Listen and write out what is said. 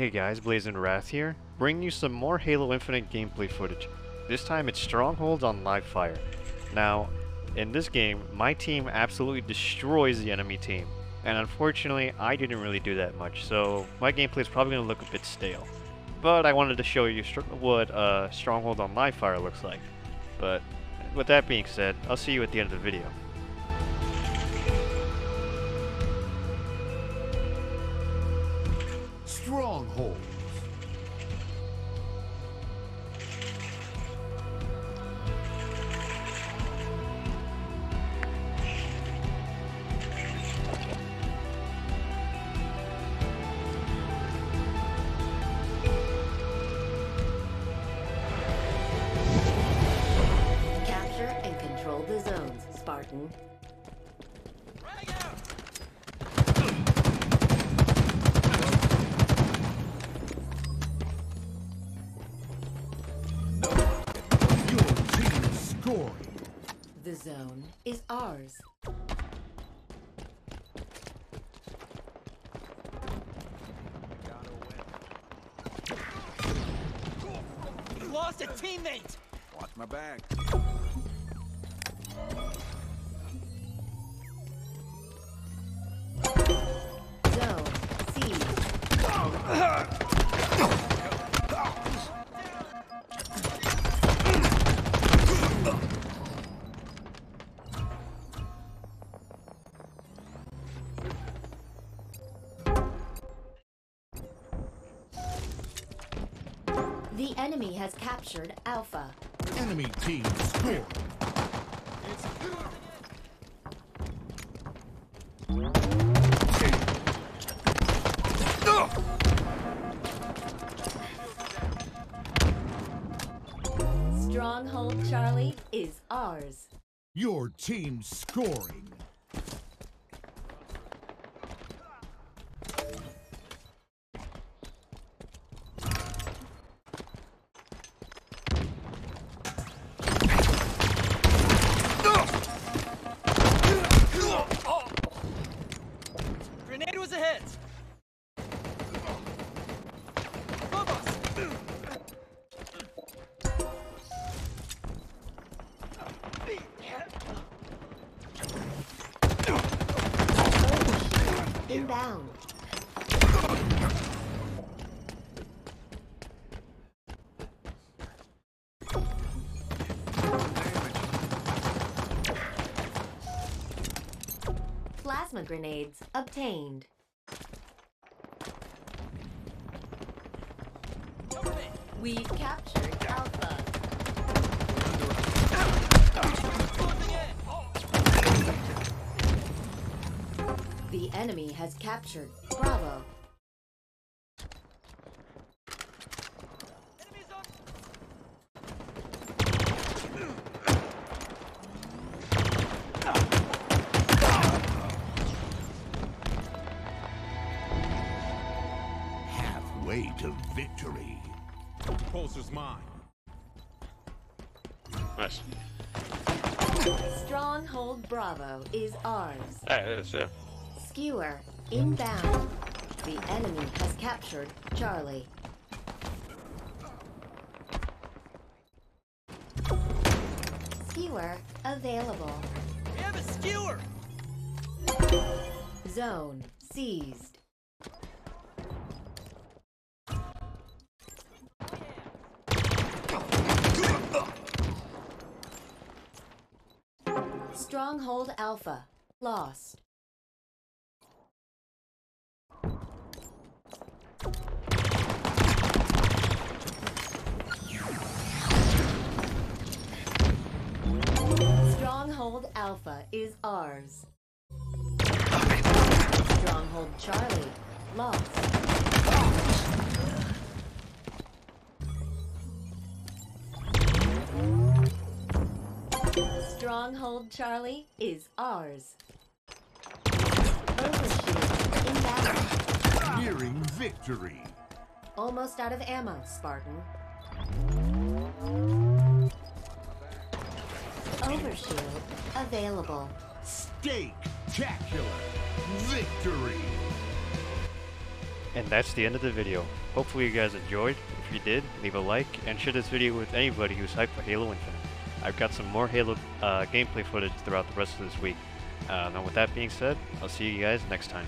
Hey guys, Blazen Wrath here, bringing you some more Halo Infinite gameplay footage. This time it's Strongholds on live fire. Now, in this game, my team absolutely destroys the enemy team, and unfortunately, I didn't really do that much, so my gameplay is probably going to look a bit stale. But I wanted to show you what uh, Stronghold on live fire looks like. But with that being said, I'll see you at the end of the video. Strongholds. Capture and control the zones, Spartan. Zone is ours. We lost a teammate! Watch my back. The enemy has captured Alpha. Enemy team scoring. Stronghold Charlie is ours. Your team scoring. Grenade was ahead! Inbound. Plasma grenades obtained. We've captured Alpha. The enemy has captured Bravo. Halfway to victory. Pulse Carbine. Nice. Stronghold Bravo is ours. Yeah, it is, yeah. Skewer inbound. The enemy has captured Charlie. Skewer available. We have a skewer! Zone seized. Stronghold Alpha lost. Stronghold Alpha is ours. Stronghold Charlie lost. Stronghold Charlie is ours. Overshield. Nearing victory. Almost out of ammo, Spartan. Overshield available. Stake Tacular. Victory. And that's the end of the video. Hopefully you guys enjoyed. If you did, leave a like and share this video with anybody who's hyped for Halo Infinite. I've got some more Halo uh, gameplay footage throughout the rest of this week. Uh, now with that being said, I'll see you guys next time.